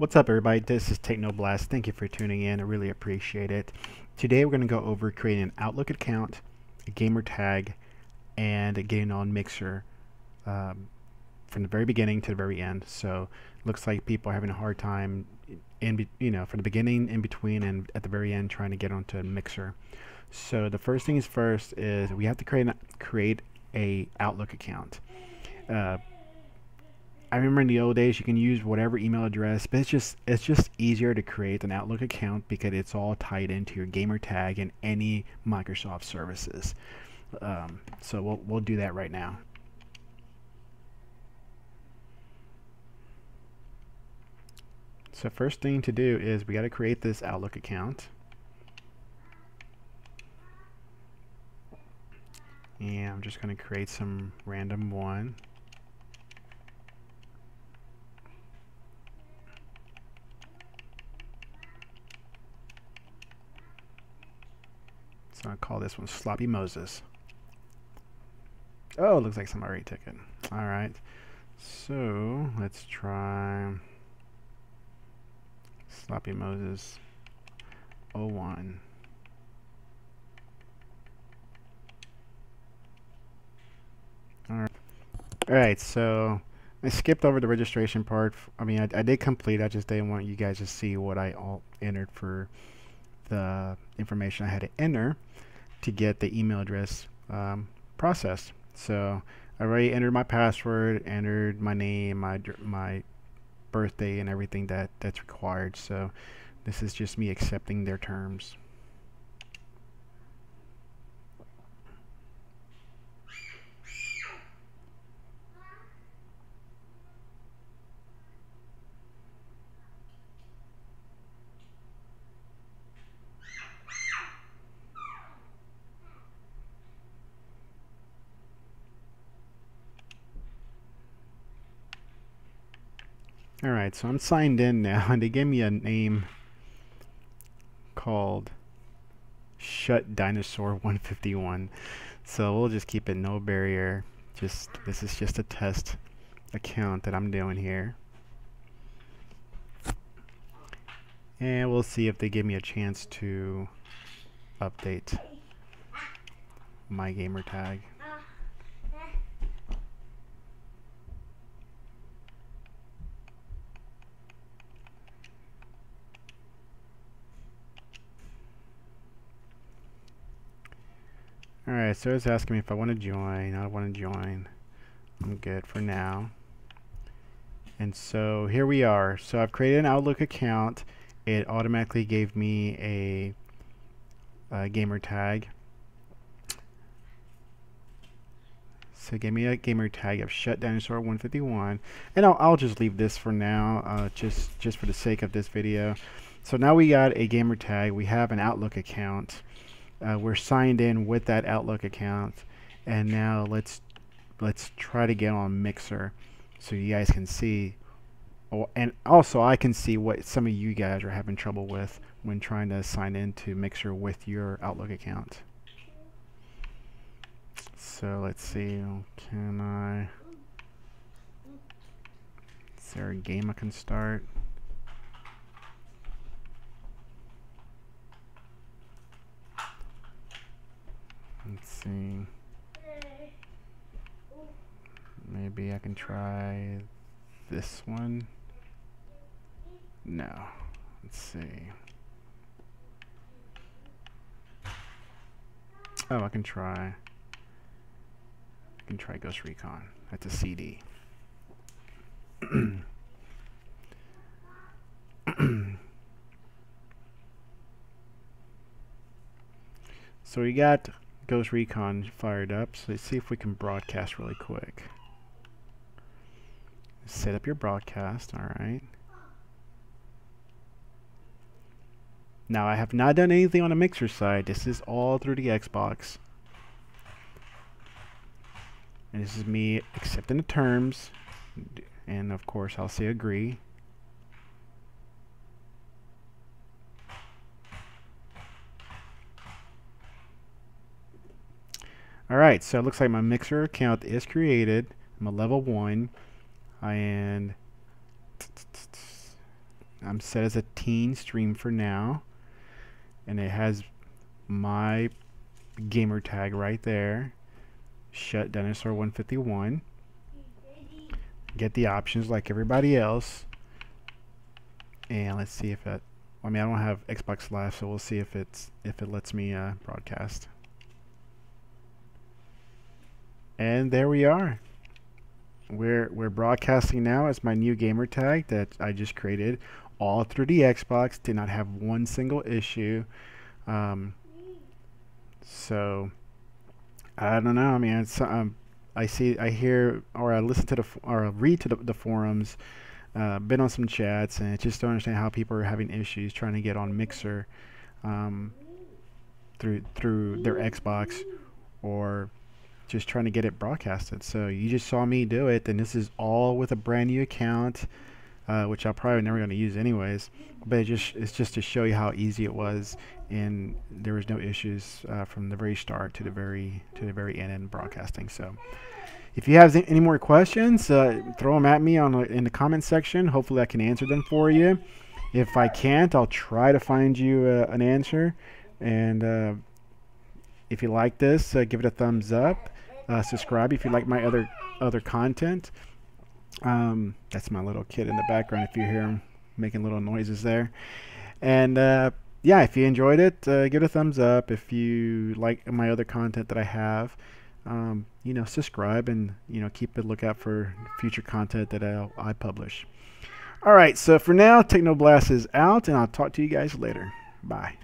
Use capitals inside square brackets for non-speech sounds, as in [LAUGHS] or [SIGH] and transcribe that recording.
What's up everybody, this is TeknoBlast. Thank you for tuning in, I really appreciate it. Today we're going to go over creating an Outlook account, a gamer tag, and getting on Mixer um, from the very beginning to the very end. So looks like people are having a hard time in you know from the beginning, in between, and at the very end trying to get onto Mixer. So the first things first is we have to create, create a Outlook account. Uh, I remember in the old days you can use whatever email address, but it's just it's just easier to create an Outlook account because it's all tied into your gamer tag and any Microsoft services. Um, so we'll we'll do that right now. So first thing to do is we got to create this Outlook account. And I'm just going to create some random one. So I'll call this one Sloppy Moses. Oh, looks like somebody already took it. Alright. So, let's try Sloppy Moses 01. Alright. Alright, so I skipped over the registration part. I mean, I, I did complete. I just didn't want you guys to see what I all entered for the information I had to enter to get the email address um, processed. So I already entered my password, entered my name, my my birthday, and everything that that's required. So this is just me accepting their terms. Alright, so I'm signed in now, [LAUGHS] and they gave me a name called Shut Dinosaur 151. So we'll just keep it no barrier. Just This is just a test account that I'm doing here. And we'll see if they give me a chance to update my gamer tag. Alright, so it's asking me if I want to join. I want to join. I'm good for now. And so here we are. So I've created an Outlook account. It automatically gave me a, a gamer tag. So give me a gamer tag of Shut Dinosaur 151. And I'll, I'll just leave this for now, uh, just, just for the sake of this video. So now we got a gamer tag. We have an Outlook account uh, we're signed in with that Outlook account. And now let's let's try to get on Mixer so you guys can see. Oh, and also I can see what some of you guys are having trouble with when trying to sign into Mixer with your Outlook account. So let's see. Can I is there a game I can start Let's see. Maybe I can try this one. No. Let's see. Oh, I can try. I can try Ghost Recon. That's a CD. [CLEARS THROAT] so we got Ghost Recon fired up, so let's see if we can broadcast really quick. Set up your broadcast, alright. Now I have not done anything on the mixer side, this is all through the Xbox. And this is me accepting the terms, and of course I'll say agree. Alright, so it looks like my mixer account is created. I'm a level 1. And I'm set as a teen stream for now. And it has my gamer tag right there. Shut Dinosaur 151. Get the options like everybody else. And let's see if it I mean I don't have Xbox Live, so we'll see if it's if it lets me uh, broadcast. And there we are. We're we're broadcasting now as my new gamer tag that I just created all through the Xbox. Did not have one single issue. Um, so I don't know. I mean, um, I see, I hear, or I listen to the, or I read to the, the forums. Uh, been on some chats, and I just don't understand how people are having issues trying to get on Mixer um, through through their Xbox or just trying to get it broadcasted. So you just saw me do it, and this is all with a brand new account, uh, which I'm probably never going to use anyways. But it just it's just to show you how easy it was, and there was no issues uh, from the very start to the very to the very end in broadcasting. So. If you have any more questions, uh, throw them at me on in the comment section. Hopefully, I can answer them for you. If I can't, I'll try to find you uh, an answer. And uh, if you like this, uh, give it a thumbs up. Uh, subscribe if you like my other other content. Um, that's my little kid in the background. If you hear him making little noises there, and uh, yeah, if you enjoyed it, uh, give it a thumbs up. If you like my other content that I have, um, you know, subscribe and you know keep a lookout for future content that I'll, I publish. All right, so for now, TeknoBlast is out, and I'll talk to you guys later. Bye.